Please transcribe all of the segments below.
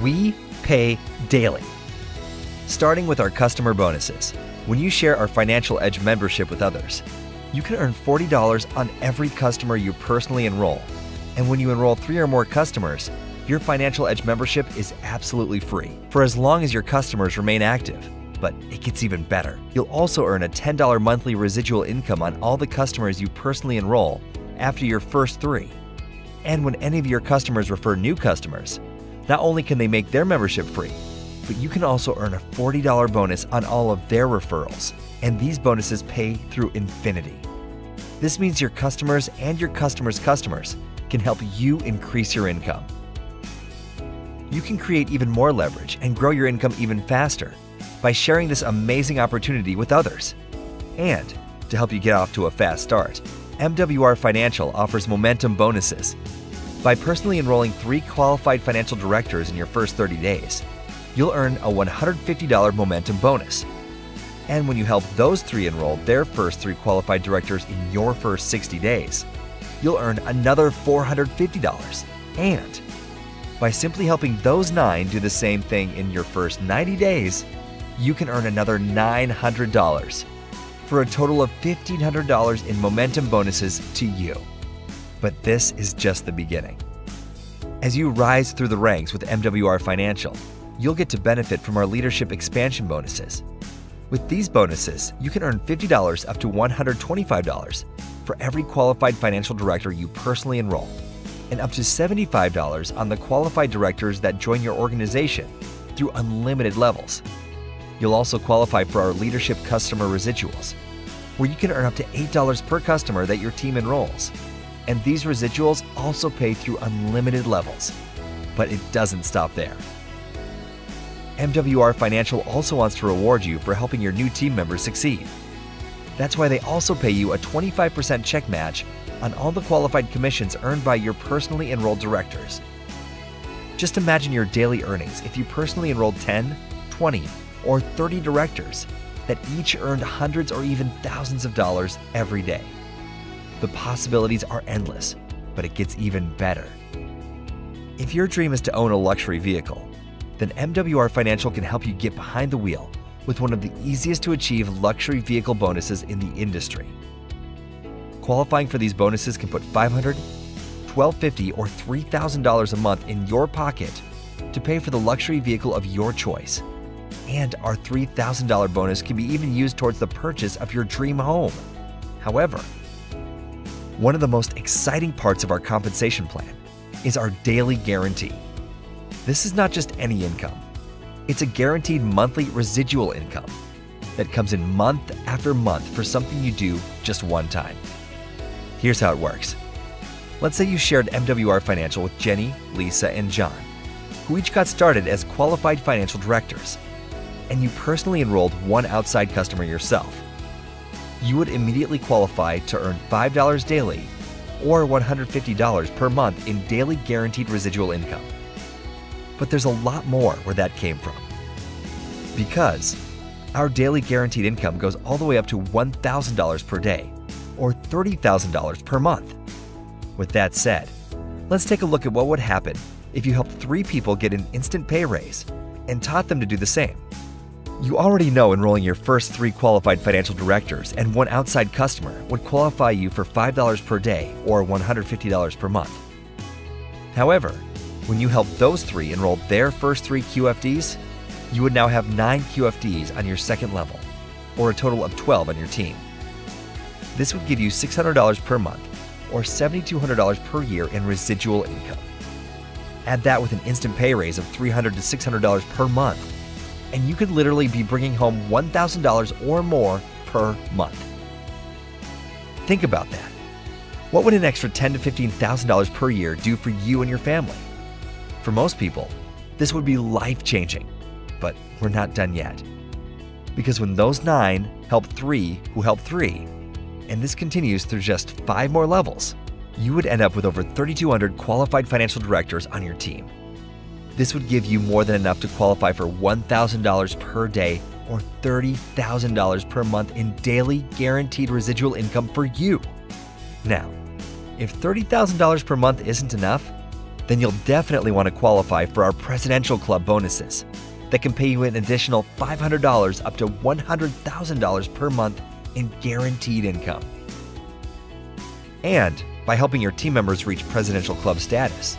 We pay daily. Starting with our customer bonuses. When you share our Financial Edge membership with others, you can earn $40 on every customer you personally enroll. And when you enroll three or more customers, your Financial Edge membership is absolutely free for as long as your customers remain active. But it gets even better. You'll also earn a $10 monthly residual income on all the customers you personally enroll after your first three. And when any of your customers refer new customers, not only can they make their membership free, but you can also earn a $40 bonus on all of their referrals. And these bonuses pay through infinity. This means your customers and your customers' customers can help you increase your income. You can create even more leverage and grow your income even faster by sharing this amazing opportunity with others. And to help you get off to a fast start, MWR Financial offers momentum bonuses. By personally enrolling three qualified financial directors in your first 30 days, you'll earn a $150 momentum bonus. And when you help those three enroll their first three qualified directors in your first 60 days, you'll earn another $450. And by simply helping those nine do the same thing in your first 90 days, you can earn another $900 for a total of $1,500 in momentum bonuses to you. But this is just the beginning. As you rise through the ranks with MWR Financial, you'll get to benefit from our leadership expansion bonuses. With these bonuses, you can earn $50 up to $125 for every qualified financial director you personally enroll, and up to $75 on the qualified directors that join your organization through unlimited levels. You'll also qualify for our leadership customer residuals, where you can earn up to $8 per customer that your team enrolls. And these residuals also pay through unlimited levels. But it doesn't stop there. MWR Financial also wants to reward you for helping your new team members succeed. That's why they also pay you a 25% check match on all the qualified commissions earned by your personally enrolled directors. Just imagine your daily earnings if you personally enrolled 10, 20, or 30 directors that each earned hundreds or even thousands of dollars every day. The possibilities are endless, but it gets even better. If your dream is to own a luxury vehicle, then MWR Financial can help you get behind the wheel with one of the easiest to achieve luxury vehicle bonuses in the industry. Qualifying for these bonuses can put $500, $1,250, or $3,000 a month in your pocket to pay for the luxury vehicle of your choice. And our $3,000 bonus can be even used towards the purchase of your dream home. However, one of the most exciting parts of our compensation plan is our daily guarantee. This is not just any income, it's a guaranteed monthly residual income that comes in month after month for something you do just one time. Here's how it works. Let's say you shared MWR Financial with Jenny, Lisa, and John, who each got started as qualified financial directors, and you personally enrolled one outside customer yourself. You would immediately qualify to earn $5 daily or $150 per month in daily guaranteed residual income. But there's a lot more where that came from. Because our daily guaranteed income goes all the way up to $1,000 per day or $30,000 per month. With that said, let's take a look at what would happen if you helped three people get an instant pay raise and taught them to do the same. You already know enrolling your first three qualified financial directors and one outside customer would qualify you for $5 per day or $150 per month. However, when you help those three enroll their first three QFDs, you would now have nine QFDs on your second level, or a total of 12 on your team. This would give you $600 per month, or $7,200 per year in residual income. Add that with an instant pay raise of $300 to $600 per month, and you could literally be bringing home $1,000 or more per month. Think about that. What would an extra $10 to $15,000 per year do for you and your family? For most people, this would be life changing, but we're not done yet. Because when those nine help three who help three, and this continues through just five more levels, you would end up with over 3,200 qualified financial directors on your team. This would give you more than enough to qualify for $1,000 per day or $30,000 per month in daily guaranteed residual income for you. Now, if $30,000 per month isn't enough, then you'll definitely want to qualify for our Presidential Club bonuses that can pay you an additional $500 up to $100,000 per month in guaranteed income. And by helping your team members reach Presidential Club status,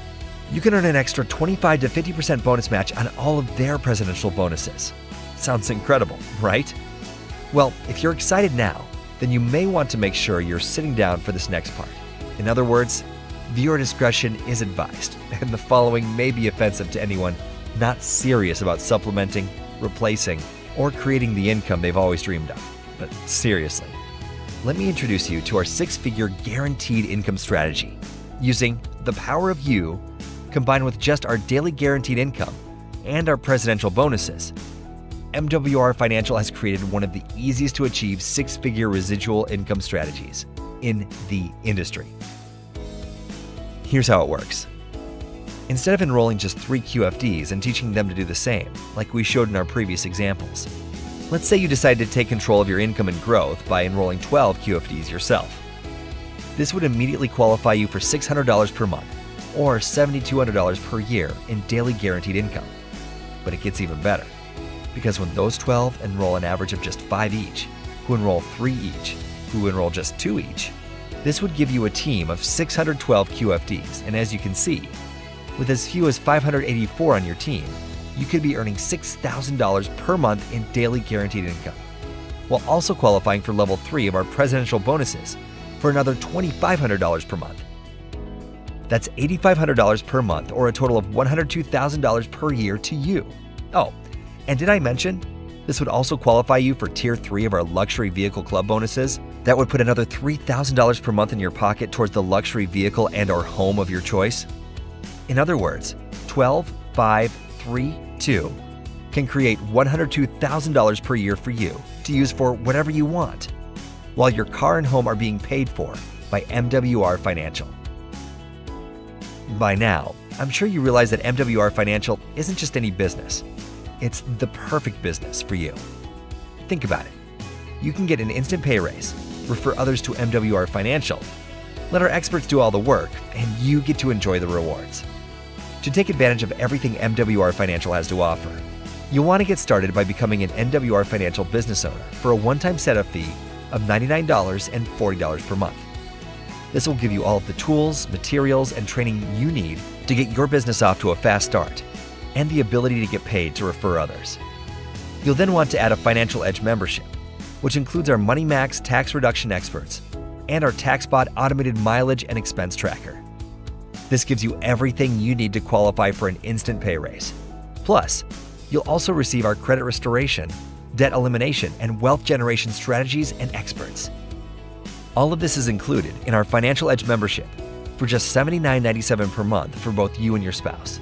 you can earn an extra 25 to 50% bonus match on all of their presidential bonuses. Sounds incredible, right? Well, if you're excited now, then you may want to make sure you're sitting down for this next part. In other words, viewer discretion is advised, and the following may be offensive to anyone not serious about supplementing, replacing, or creating the income they've always dreamed of. But seriously, let me introduce you to our six figure guaranteed income strategy using the power of you combined with just our daily guaranteed income and our presidential bonuses. MWR Financial has created one of the easiest to achieve six figure residual income strategies in the industry. Here's how it works. Instead of enrolling just three QFDs and teaching them to do the same, like we showed in our previous examples, let's say you decide to take control of your income and growth by enrolling 12 QFDs yourself. This would immediately qualify you for $600 per month or $7,200 per year in daily guaranteed income. But it gets even better, because when those 12 enroll an average of just 5 each, who enroll 3 each, who enroll just 2 each, this would give you a team of 612 QFDs, and as you can see, with as few as 584 on your team, you could be earning $6,000 per month in daily guaranteed income, while also qualifying for level 3 of our presidential bonuses for another $2,500 per month. That's $8,500 per month, or a total of $102,000 per year to you. Oh, and did I mention this would also qualify you for Tier 3 of our Luxury Vehicle Club bonuses? That would put another $3,000 per month in your pocket towards the luxury vehicle and or home of your choice. In other words, 12, 5, 3, 2 can create $102,000 per year for you to use for whatever you want, while your car and home are being paid for by MWR Financial. By now, I'm sure you realize that MWR Financial isn't just any business, it's the perfect business for you. Think about it. You can get an instant pay raise, refer others to MWR Financial, let our experts do all the work, and you get to enjoy the rewards. To take advantage of everything MWR Financial has to offer, you'll want to get started by becoming an MWR Financial business owner for a one time setup fee of $99 and $40 per month. This will give you all of the tools, materials, and training you need to get your business off to a fast start and the ability to get paid to refer others. You'll then want to add a Financial Edge membership, which includes our MoneyMax tax reduction experts and our TaxBot automated mileage and expense tracker. This gives you everything you need to qualify for an instant pay raise. Plus, you'll also receive our credit restoration, debt elimination, and wealth generation strategies and experts. All of this is included in our Financial Edge membership for just $79.97 per month for both you and your spouse,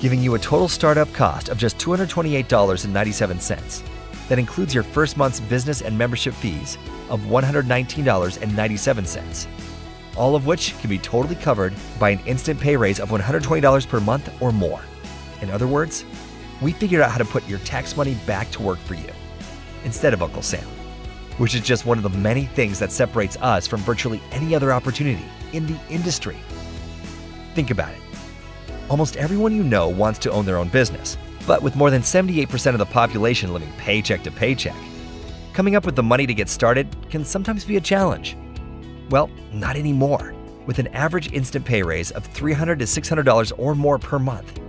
giving you a total startup cost of just $228.97. That includes your first month's business and membership fees of $119.97 all of which can be totally covered by an instant pay raise of $120 per month or more. In other words, we figured out how to put your tax money back to work for you instead of Uncle Sam, which is just one of the many things that separates us from virtually any other opportunity in the industry. Think about it. Almost everyone you know wants to own their own business, but with more than 78% of the population living paycheck to paycheck, coming up with the money to get started can sometimes be a challenge. Well, not anymore. With an average instant pay raise of $300 to $600 or more per month,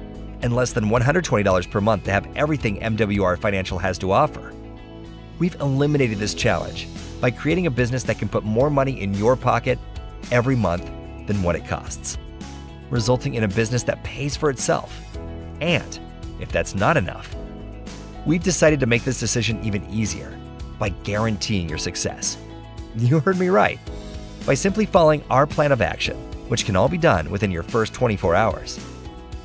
and less than $120 per month to have everything MWR Financial has to offer. We've eliminated this challenge by creating a business that can put more money in your pocket every month than what it costs, resulting in a business that pays for itself. And if that's not enough, we've decided to make this decision even easier by guaranteeing your success. You heard me right by simply following our plan of action, which can all be done within your first 24 hours.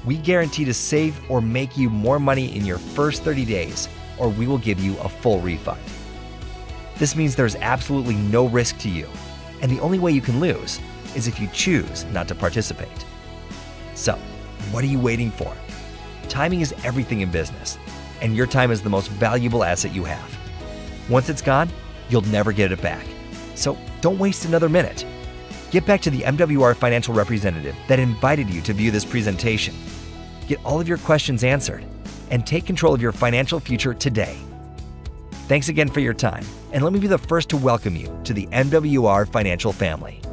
We guarantee to save or make you more money in your first 30 days, or we will give you a full refund. This means there's absolutely no risk to you, and the only way you can lose is if you choose not to participate. So, what are you waiting for? Timing is everything in business, and your time is the most valuable asset you have. Once it's gone, you'll never get it back. So don't waste another minute. Get back to the MWR financial representative that invited you to view this presentation. Get all of your questions answered and take control of your financial future today. Thanks again for your time, and let me be the first to welcome you to the MWR financial family.